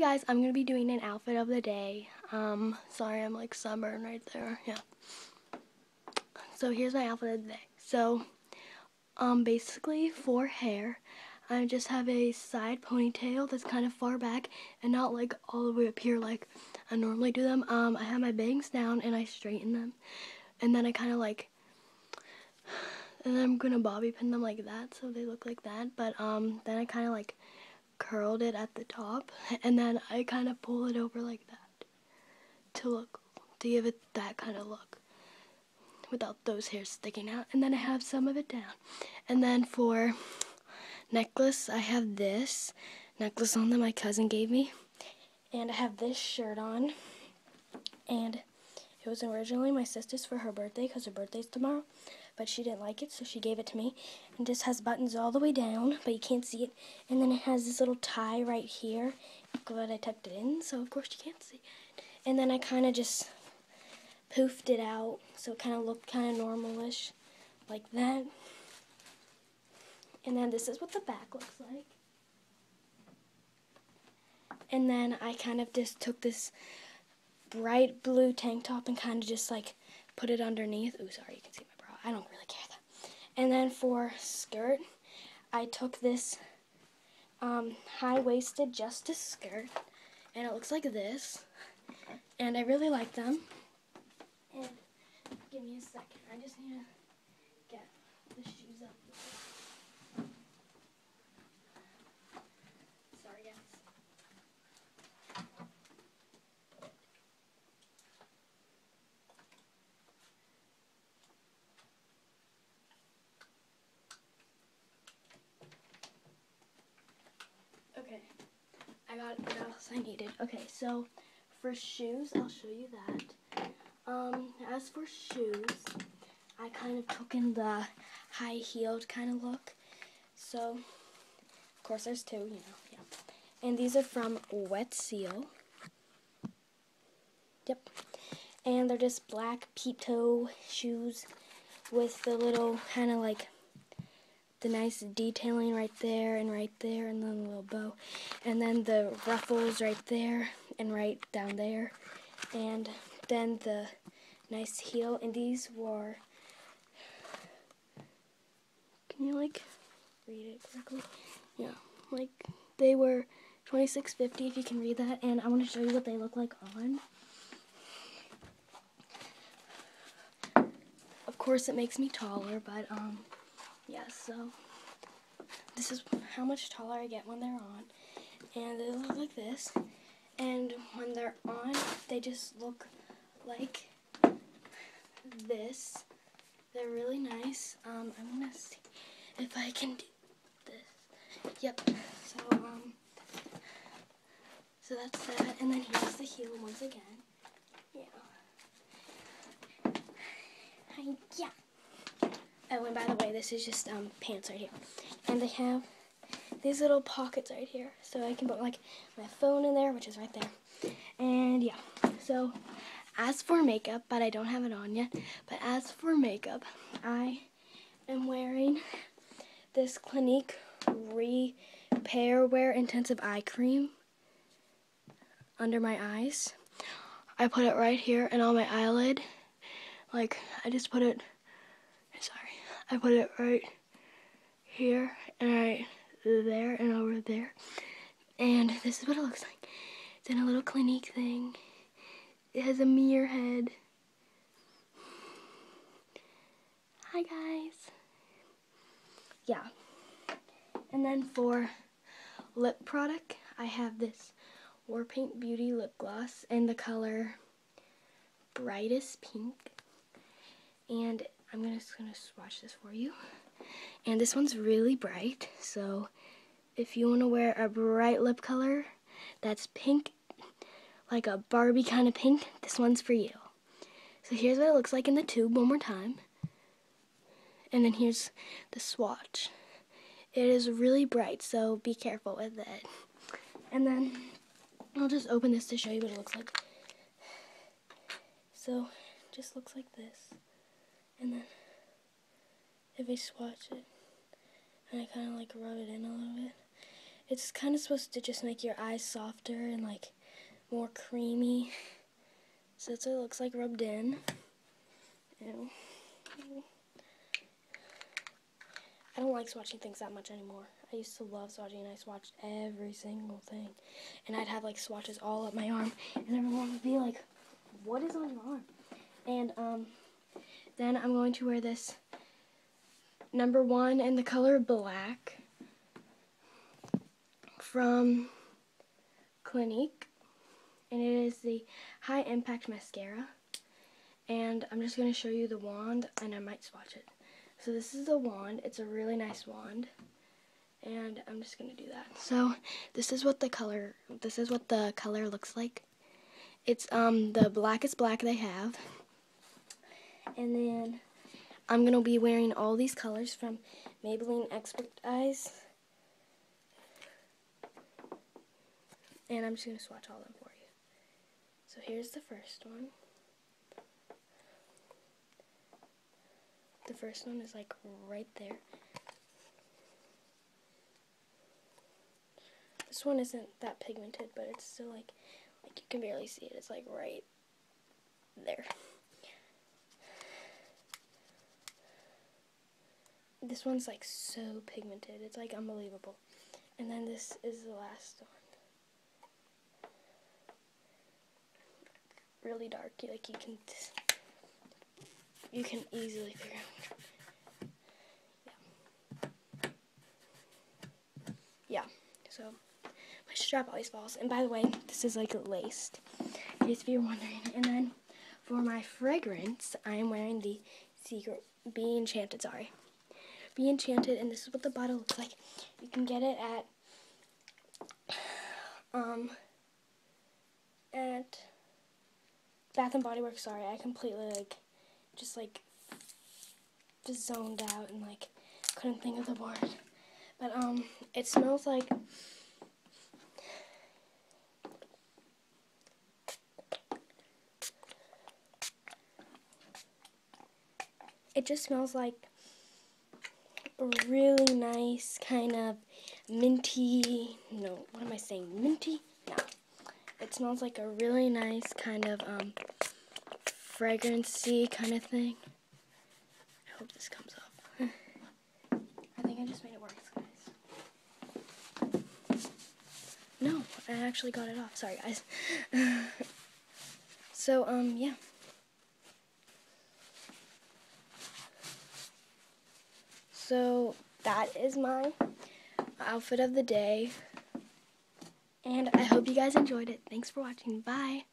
Hey guys, I'm gonna be doing an outfit of the day. Um, sorry, I'm like sunburned right there. Yeah. So here's my outfit of the day. So, um, basically for hair, I just have a side ponytail that's kind of far back and not like all the way up here like I normally do them. Um, I have my bangs down and I straighten them, and then I kind of like, and then I'm gonna bobby pin them like that so they look like that. But um, then I kind of like curled it at the top and then I kind of pull it over like that to look to give it that kind of look without those hairs sticking out. And then I have some of it down. And then for necklace I have this necklace on that my cousin gave me. And I have this shirt on. And it was originally my sister's for her birthday because her birthday's tomorrow but she didn't like it, so she gave it to me. And just has buttons all the way down, but you can't see it. And then it has this little tie right here, but I tucked it in, so of course you can't see it. And then I kind of just poofed it out, so it kind of looked kind of normalish, like that. And then this is what the back looks like. And then I kind of just took this bright blue tank top and kind of just like put it underneath. Oh, sorry, you can see I don't really care though. And then for skirt, I took this um, high-waisted Justice skirt, and it looks like this. And I really like them. And give me a second. I just need to get the shoes up. Okay, I got what else I needed. Okay, so for shoes, I'll show you that. Um, as for shoes, I kind of took in the high-heeled kind of look. So, of course, there's two, you know, yeah. And these are from Wet Seal. Yep. And they're just black peep toe shoes with the little kind of like the nice detailing right there and right there and then the little bow. And then the ruffles right there and right down there. And then the nice heel. And these were can you like read it correctly? Yeah like they were 26.50 if you can read that. And I want to show you what they look like on. Of course it makes me taller but um yeah, so this is how much taller I get when they're on. And they look like this. And when they're on, they just look like this. They're really nice. Um, I'm gonna see if I can do this. Yep. So, um, so that's that. And then here's the heel once again. Yeah. Yeah. Oh, and by the way, this is just um, pants right here. And they have these little pockets right here. So I can put like my phone in there, which is right there. And yeah, so as for makeup, but I don't have it on yet, but as for makeup, I am wearing this Clinique Repair Wear Intensive Eye Cream under my eyes. I put it right here and on my eyelid. Like, I just put it I put it right here and right there and over there. And this is what it looks like. It's in a little Clinique thing. It has a mirror head. Hi guys. Yeah. And then for lip product, I have this War Paint Beauty lip gloss in the color Brightest Pink. And I'm gonna, just gonna swatch this for you. And this one's really bright, so if you want to wear a bright lip color that's pink, like a Barbie kind of pink, this one's for you. So here's what it looks like in the tube one more time. And then here's the swatch. It is really bright, so be careful with it. And then I'll just open this to show you what it looks like. So, just looks like this. And then if I swatch it and I kind of like rub it in a little bit, It's kind of supposed to just make your eyes softer and like more creamy. So that's what it looks like rubbed in. Ew. I don't like swatching things that much anymore. I used to love swatching and I swatched every single thing. And I'd have like swatches all up my arm and everyone would be like, what is on your arm? And um, then I'm going to wear this number one in the color black from Clinique. And it is the High Impact Mascara. And I'm just going to show you the wand and I might swatch it. So this is the wand. It's a really nice wand. And I'm just going to do that. So this is what the color, this is what the color looks like. It's um the blackest black they have. And then I'm going to be wearing all these colors from Maybelline Expert Eyes. And I'm just going to swatch all of them for you. So here's the first one. The first one is like right there. This one isn't that pigmented, but it's still like, like you can barely see it. It's like right there. This one's like so pigmented. It's like unbelievable. And then this is the last one. Really dark. Like you can you can easily figure out. Yeah. Yeah. So my strap always falls. And by the way, this is like laced. In case you're wondering. And then for my fragrance, I'm wearing the Secret Be Enchanted, sorry. Be Enchanted, and this is what the bottle looks like. You can get it at um at Bath and Body Works. Sorry, I completely like just like zoned out and like couldn't think of the word. But um, it smells like it just smells like really nice kind of minty, no, what am I saying, minty? No. It smells like a really nice kind of um, fragrancy kind of thing. I hope this comes up. I think I just made it worse, guys. No, I actually got it off. Sorry, guys. so, um, yeah. So that is my outfit of the day. And I hope you guys enjoyed it. Thanks for watching. Bye.